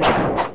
you.